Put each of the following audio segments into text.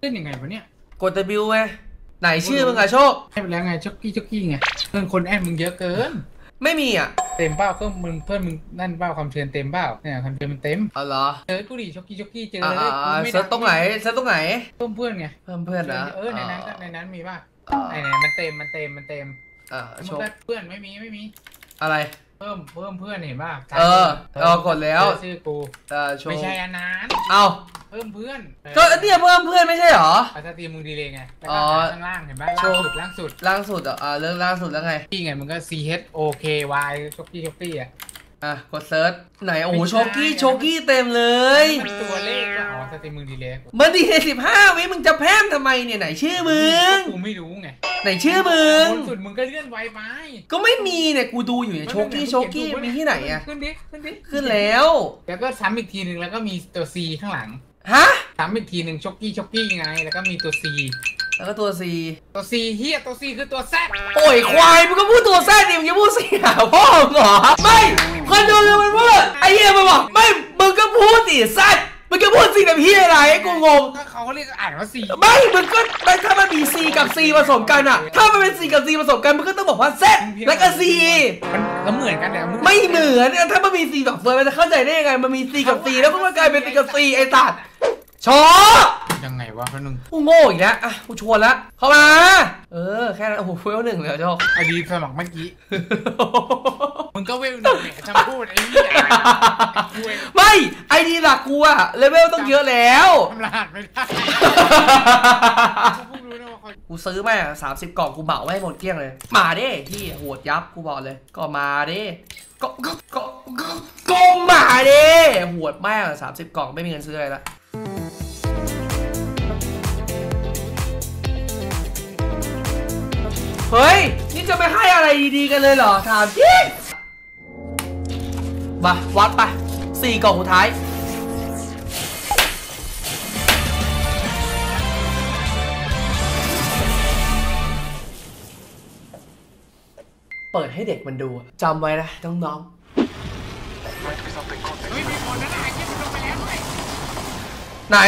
เล่นยังไงวะเนี่ย กด W ไงไหนชื่อมึงอะโชคให้ไปแล้วไงช็อกกี้ช็อกกี้ไงเพื่อนคนแอดมึงเยอะเกิน ไม่มีอะเต็มเป้าเพิ่มมึงเพื่อนมึงนั่นเป้าความเชิญเต็มเป้าเนี่ยความเชิญมันเต็มเอาเหรอเจอกูดิช็อกกี้ช็อกกี้เจออ่าเลยกูอ่าไม่เซิร์ชตรงไหนเซิร์ชตรงไหนเพิ่มเพื่อนไงเพิ่มเพื่อนนะเออในนั้นก็ในนั้นมีป่ะอ่าไหนไหนมันเต็มมันเต็มมันเต็มอ่ามึโชงคได้เพื่อนไม่มีไม่มี อะไรเพิ่มเพิ่มเพื่อนเห็นป่ะเออเออกดแล้วเจอชื่อกูเออโชคไม่ใช่อันนั้นเอา เพิ่มเพื่อนก็เนี่ยเพิ่มเพื่อนไม่ใช่เหรอเอาสตรีมมึงดีเลยไงแล้วอ๋ก็อหาข้างล่างเห็นป่ะโชล่างว์สุดล่างสุดล่างสุดอะอ่าเรื่องล่างสุดแล้วไงพี่ไงมึงก็ C H O K Y ช็อกกี้ช็อกกี้อะอะกดเซิร์ชไหนโอ้โหไม่ใช่โชกี้โชกี้เต็มเลยมันตัวเลขก็อ๋อสตรีมมึงดีเลยมันดีสิบห้าวิมึงจะแพร่มทำไมเนี่ยไหนชื่อมึงกูไม่รู้ไงไหนชื่อมึงบนสุดมึงก็เลื่อนไวไปก็ไม่มีเนี่ยกูดูอยู่เนี่ยโชกี้โชกี้มีที่ไหนอะขึ้นดิขึ้นดิขึ้นแล้วแล้วก็ซ้ำอีกทีหนึ่งแล้วก็มีตัว C ข้างหลัง ฮะซ้ำอีกทีหนึ่งช็อกกี้ช็อกกี้ไง แล้วก็มีตัว C แล้วก็ตัว C ตัว C เฮียตัว C คือตัว Z โอ้ยควายมึงก็พูดตัวแซ่ดิมึงจะพูดเสียพ่อมึงเหรอไม่คนดูเลยมันพูดไอ้เหี้ยมันบอกไม่มึงก็พูดสิแซ่มึงก็พูดสิแบบเหี้ยอะไรกูงง ก็เขาเรียกอ่านว่า C ไม่มึงก็ไม่ถ้ามันมี C กับ C ผสมกันอะถ้ามันเป็น C กับ C ผสมกันมึงก็ต้องบอกว่า Z แล้วก็ C มันก็เหมือนกันแต่นไม่เหมือนเนี่ยถ้ามันมี C กับเฟิร์นมันจะเข้าใจได้ยังไงมันมี C กับ C แล้วก็มันกลายเป็น C กับ C ไอ้ตัด ชอยังไงวะพนึงกูโง่อีกแล้วอะกูชวนแล้วเข้ามา เออ แค่นั้นโอ้โหเวลหนึ่งเลยเหรอโชคไอดีสมัครเมื่อกี้มึงก็เวลหนึ่งเนี่ยทำพูดไอ้เหี้ยคุยไม่ไอดีหลักกูอะเลเวลต้องเยอะแล้วทำรหัสไม่ได้กูเพิ่งรู้นะว่าเขากูซื้อมาสามสิบกล่องกูเหมาไม่ให้หมดเกลี้ยงเลย มาเด้ที่โหดยับกูบอกเลย ก็มาเด้ก็ก็ก็ก็ก็มาเด้โหดมากสามสิบกล่องไม่มีเงินซื้ออะไรละ เฮ้ย นี่จะไม่ให้อะไรดีๆกันเลยเหรอ ถามจริงมาวัดไปสี่กล่องสุดท้าย เปิดให้เด็กมันดูจำไว้นะน้องๆไหน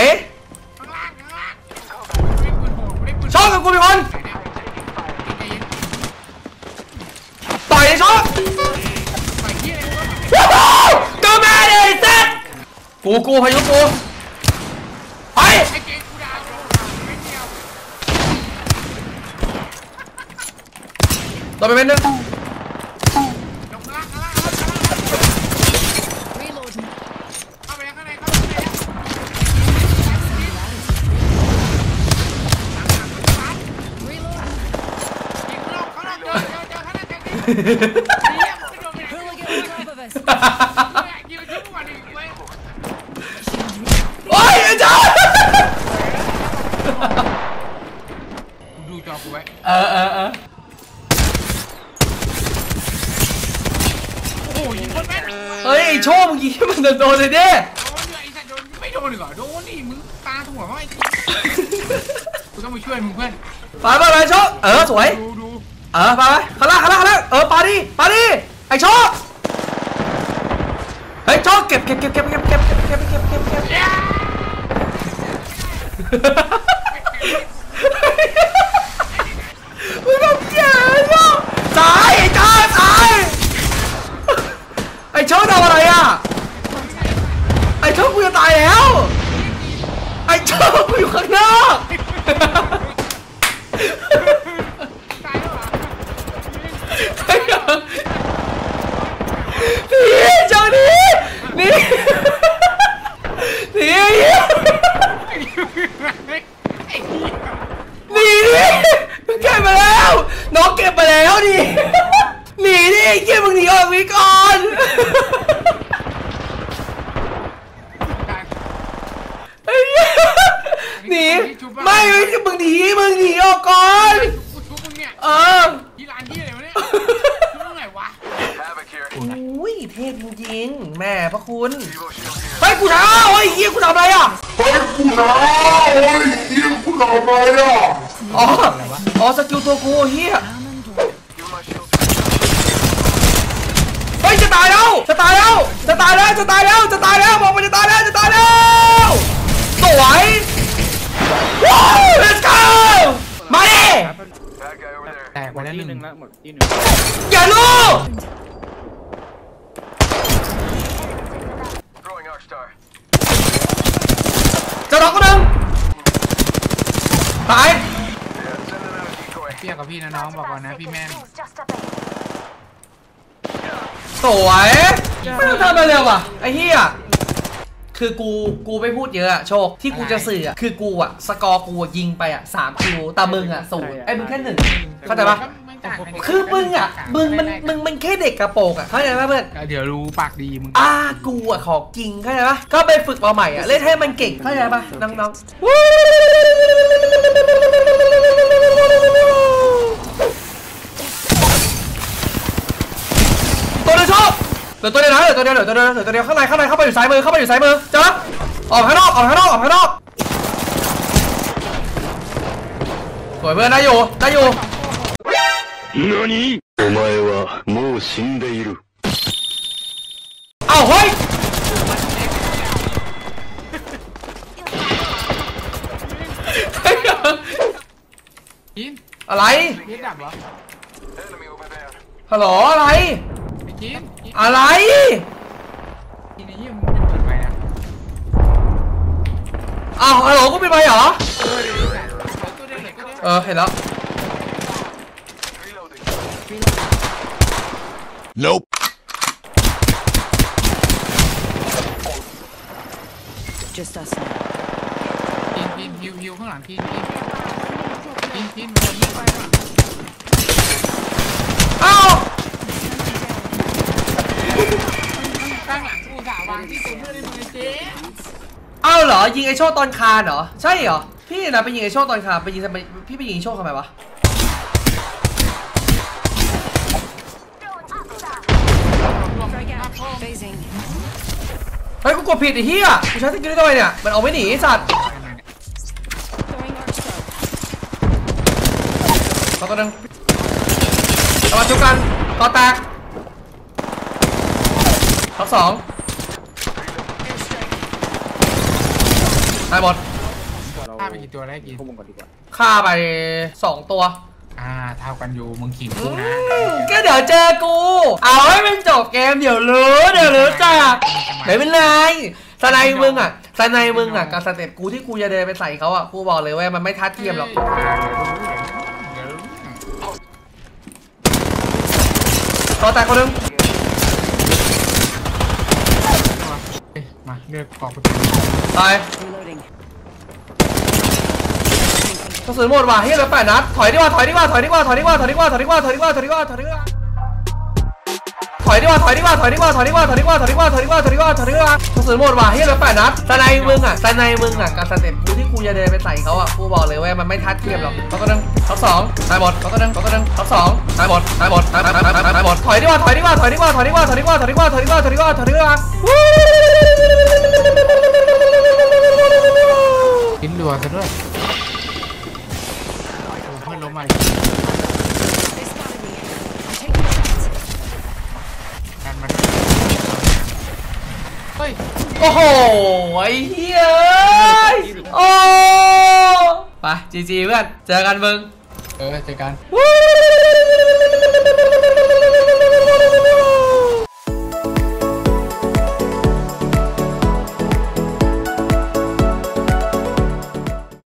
ชอบกับกูพี่คน 走！哇哦，干吗呢？死！哥哥还有我，哎，老么没呢？ นอีกเว้ยโอ้ยอาจารย์ดูจอกูไว้เออเออเออโอ้โหยิงคนแม่นเฮ้ยไอ้โชว์เมื่อกี้มันโดนเลยเด้โดนเลยไอ้สัตว์โดนไม่โดนดีกว่าโดนนี่มึงตาถั่วเขาไอ้กูต้องมาช่วยมึงเพื่อนไปไปไปโชว์เออสวยดูดู เออไปไปข้างล่างข้างล่างข้างล่างเออปาดิปาดิไอ้โชว์เฮ้ยโชว์เก็บเก็บเก็บเก็บเก็บเก็บเก็บเก็บเก็บเก็บเก็บมึงทำเหี้ยอะไรเนี่ยตายตายไอ้โชว์ทำอะไรอะไอ้โชว์กูจะตายแล้วไอ้โชว์กูอยู่ข้างนอก ตายแล้วเหรอ ไอ้เหี้ยห นีเจ้าหนีหนีหนีไอ้เหี้ยไอ้เหี้ยหนีดิมึงเก็บมาแล้วน้องเก็บมาแล้วดิหนีดิไอ้เหี้ยมึงหนีออกไปก่อนไอ้เหี้ยหนีไม่ไม่ใช่มึงหนีมึงหนีออกก่อนกูชุบมึงเนี่ยเออที่ร้านที่อะไรวะเนี่ยชุบมึงไหนวะ Havoc here. อุ้ ยเทพจริงๆแม่พระคุณไปกูท้าโอ้ยเฮียกูทำอะไรอะไปกูท้าโอ้ยเฮียกูทำอะไรอะอ๋ออ๋อสกิลตัวกูเฮียไปจะตายแล้วจะตายแล้วจะตายแล้วจะตายแล้วจะตายแล้วบอกมันจะตายแล้วจะตายแล้วสวยว้าว let's go มาดิแตกไปแล้วหนึ่งแล้วหมดที่หนึ่งอย่าลูก พี่นะน้องบอกก่อนนะพี่แม่นสวยไม่ต้องทำอะไรเลยว่ะไอ้เหี้ยคือกูกูไม่พูดเยอะอะโชคที่กูจะสื่ออะคือกูอะสกอร์กูอะยิงไปอะสามคิวแต่มึงอะศูนย์ไอ้มึงแค่หนึ่งเข้าใจปะไม่ต่างกันคือมึงอะมึงมันมึงมันแค่เด็กกระโปรงอะเข้าใจปะเพื่อนเดี๋ยวรู้ปากดีมึงอ่ากูอะของจริงเข้าใจปะก็ไปฝึกมาใหม่อะเล่นให้มันเก่งเข้าใจปะน้องๆ เหลือตัวเดียวนะเหลือตัวเดียวเหลือตัวเดียวเหลือตัวเดียวข้างในข้างในเข้าไปอยู่ซ้ายมือเข้าไปอยู่ซ้ายมือจ้ะออกข้างนอกออกข้างนอกออกข้างนอกสวยเพื่อนได้อยู่ได้อยู่ 何お前はもう死んでいる。 เอ้าเฮ้ย กิน อะไร พี่ดับเหรอ Enemy over there. ฮัลโหลอะไร ไอ้กินกิน อะไรกินไอ้เหี้ยมึงไม่เปิดไปนะอ้าวฮัลโหลกูเป็นไรเหรอ เออเดี๋ยวเดี๋ยวเดี๋ยวตัวเดียวเดี๋ยวตัวเดียวเออเห็นแล้ว Reloading. Nope. Just us. กินกินฮิวฮิวข้างหลังกินกินกินกินมันจะยิงไปนะอ้าว ข้างหลังกูสาวาง ที่ตัวเพื่อนในมือเจ๊อ้าเหรอยิงไอโชคตอนคานเหรอใช่เหรอพี่นะไปยิงไอโชคตอนคานไปยิงทำไมพี่ไปยิงไอโชคทำไมวะเฮ้ยกูกดผิดไอ้เหี้ยกูใช้ skill นี้ทำไมเนี่ยมันเอาไม่หนีสัตว์ขอตัวหนึงเอามาชุบกันต่อแตก top สอง ตายหมดฆ่าไปกี่ตัวแล้วกินเข้าวงก่อนดีกว่าฆ่าไปสองตัว อ่าเท่ากันอยู่มึงขิงกูนะก็เดี๋ยวเจอกู เอาให้มันจบเกมเดี๋ยวรู้เดี๋ยวรู้จักไม่เป็นไรสไนมึงอะสไนมึงอะกับสเต็ปกูที่กูจะเดินไปใส่เขาอะกูบอกเลยว่ามันไม่ทัดเทียมหรอกเดี๋ยวรู้ต่อแตกคนหนึง เอ้ยมา เลือกกรอบประตูตาย Reloading. กระสุนหมดว่ะเฮ้ยเหลือแปดนัดถอยดีกว่าถอยดีกว่าถอยดีกว่าถอยดีกว่าถอยดีกว่าถอยดีกว่าถอยดีกว่าถอยดีกว่าถอยดีกว่าถ อยดีกว่าถอยดีกว่าถอยดีกว่าถอยดีกว่าถอยดีกว่าถอยดีกว่าถอยดีกว่าถอยดีกว่าถอยดีกว่ากระสุนหมดว่ะเฮ้ยเหลือแปดนัดสไนมึงอะสไนมึงอะกับสเต็ปกูที่กูจะเดินไปใส่เขาอะกูบอกเลยว่ามันไม่ทัดเทียมหรอกเขาก็นึงท็อปสองตายหมดเขาก็นึงเขาก็นึงท็อปสองตายหมดตายหมดตายตายตายตายตายหมดถอยดีกว่าถอยดีกว่าถอยดีกว่าถอยดีกว่าถอยดีกว่าถอยดีกว่าถอยดีกว่าถอยดีกว่าถอยดีกว่าวู้กินรัวซะด้วยโอ้เพื่อนล้มมา They spotted me. I'm taking shots. กันมาเฮ้ย โอ้โหไอ้เหี้ยโอ้ไปจีจีเพื่อนเจอกันมึงเออเจอกันวู้